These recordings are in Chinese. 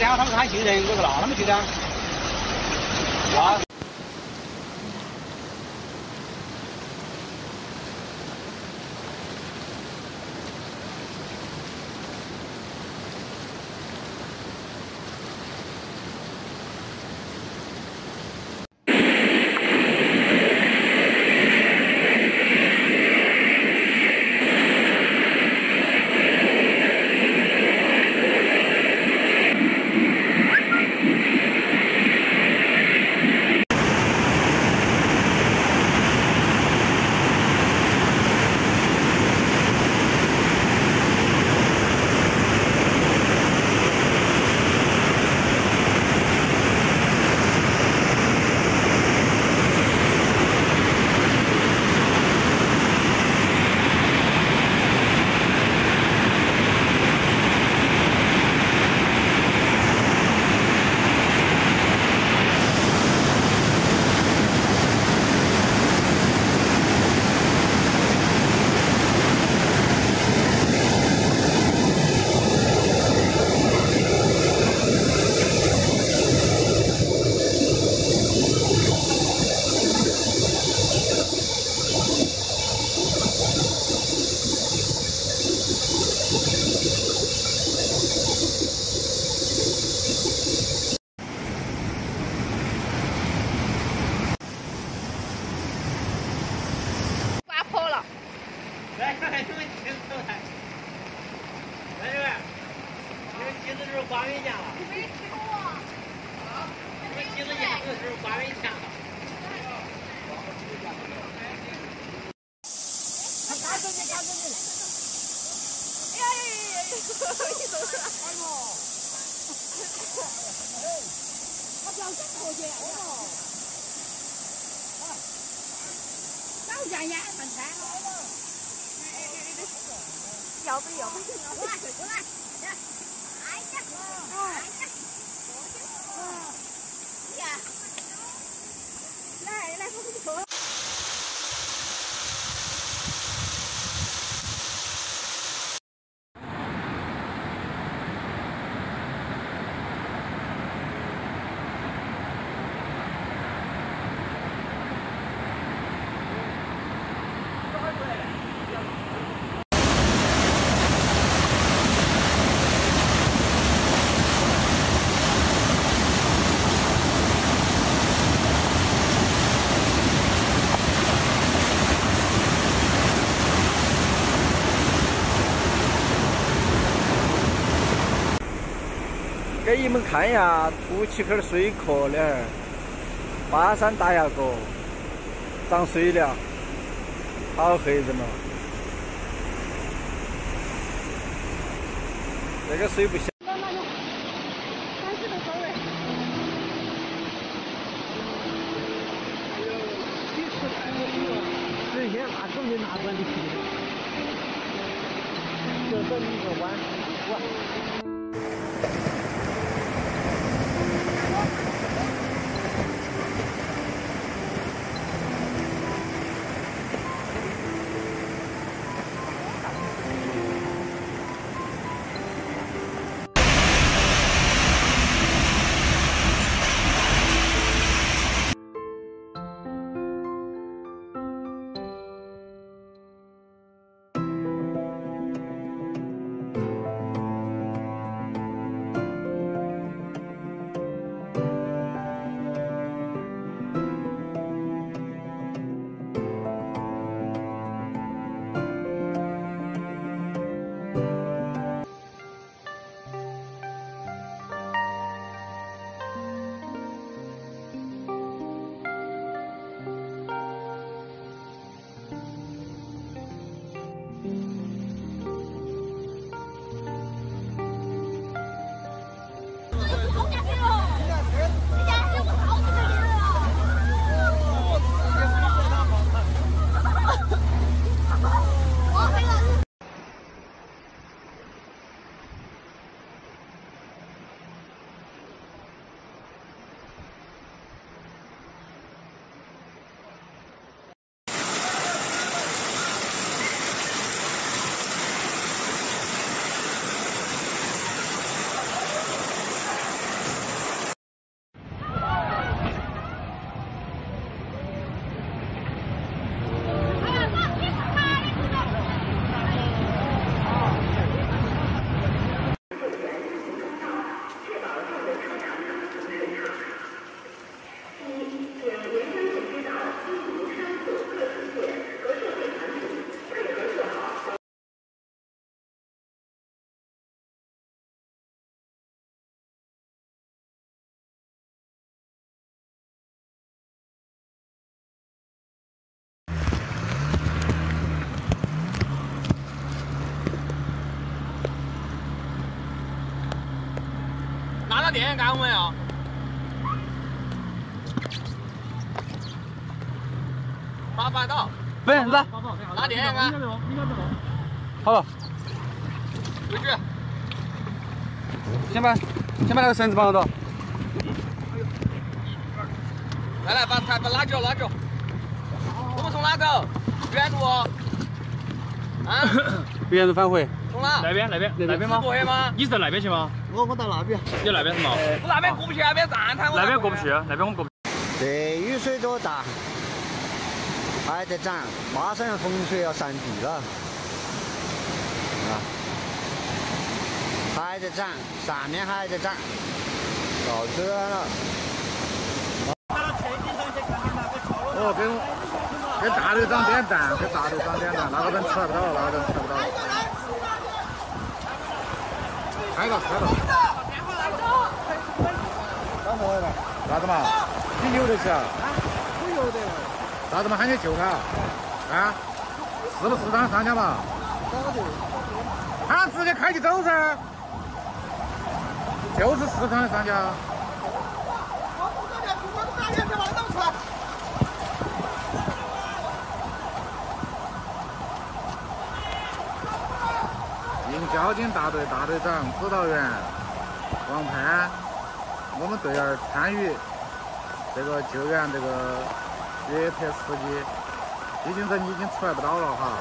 这打电话他们喊救人，我说那他们救的。啊。刮尾架了，没吃过啊？你们几子见的时候刮尾架。看看着你，看着你。哎呀呀呀呀！你都是。哎呦！哎，他不要整过去。哦。老家眼看看。要不要？过来，过来。给你们看一下凸起口的水壳的巴山大峡谷涨水了，好黑人哦。这个水不小。直接拿手机拿过来的，就这么一个弯弯。打电干我们要。八百到。不是，来，拉电干。好了，回去。先把先把那个绳子绑到。来来，把台把拉脚拉脚。我们从哪走？原路。啊？原路返回。从哪？那边那边那边吗？你是在那边去吗？我我到那边。你那边是吗？我那边过不去，那边站台。那边过不去，那边我们过不去。这雨水多大？还在涨，马上要洪水要上地了。啊，还在涨，上面还在涨，到这了。哦，跟跟大队长点赞，跟大队长点赞，那个人出来不到了，那个人出来不到了。开了开了。干啥来了？啥子嘛？你游得起啊？我游得。啥子嘛？喊你救他？啊？是不是让上家嘛？喊他直接开起走噻。就是四川的商家。交警大队大队长、指导员王攀，我们队员参与这个救援这个越野车司机，毕竟人已经出来不到了哈。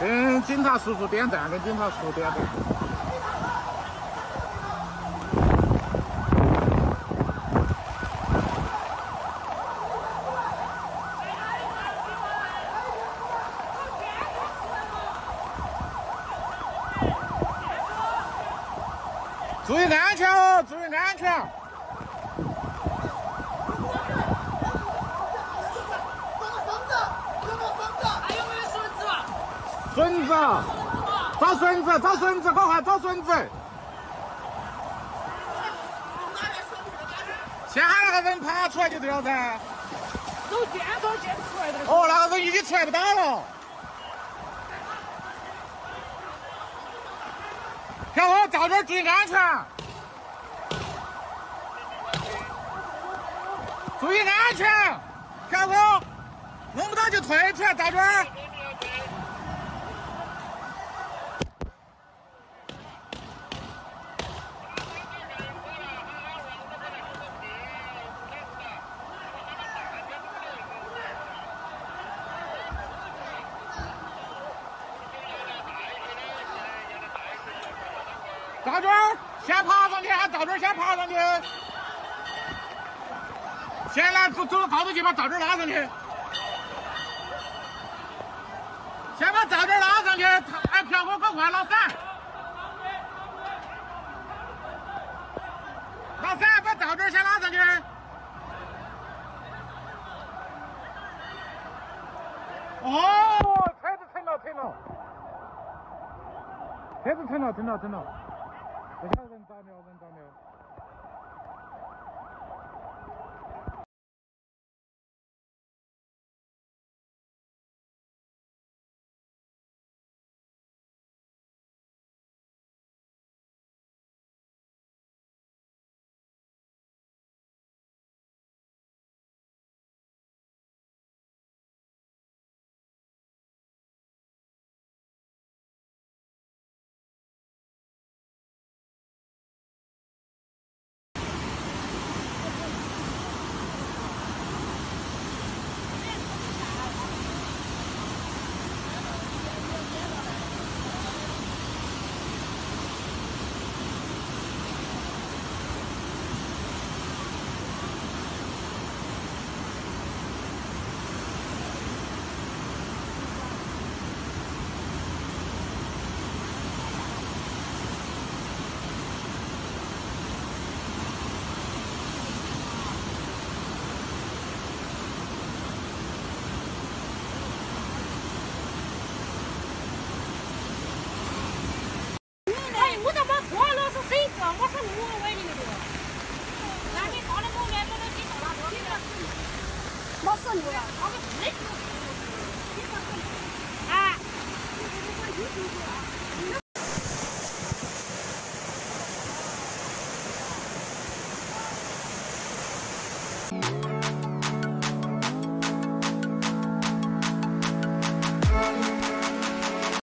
跟警察叔叔点赞，跟警察叔叔点赞。注意安全哦，注意安全。绳子，找绳子，找绳子，赶快找绳子。先喊那个人爬出来就对了噻。走电梯电出来的。哦，那个人已经出来不到了。小伙，到这儿注意安全。注意安全，小伙，弄不到就退出来，到这儿。到这儿，先爬上去，喊到这儿先爬上去。先来走走到高头去，把到这拉上去。先把到这儿拉上去，哎，票哥，快快老三，老三，把到这儿先拉上去。哦，车子沉了，沉了，车子沉了，沉了，沉了。这下人咋没有？人咋没有？哎，我都把车了，是谁子？我是我喂你那个。那你放